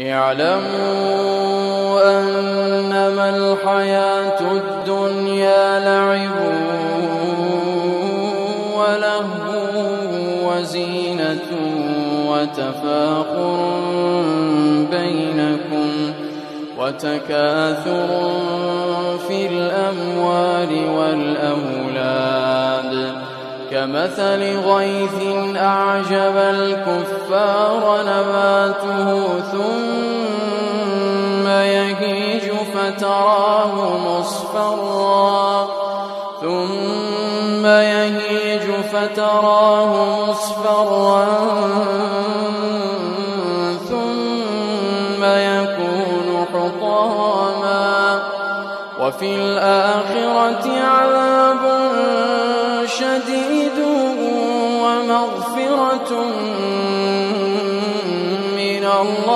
اعلموا أنما الحياة الدنيا لعب ولهو وزينة وتفاخر بينكم وتكاثر في الأموال والأولاد كمثل غيث أعجب الكفار نباته ثم فتراه مصفرا ثم يهيج فتراه مصفرا ثم يكون حطاما. وفي الآخرة عذاب شديد ومغفرة من الله.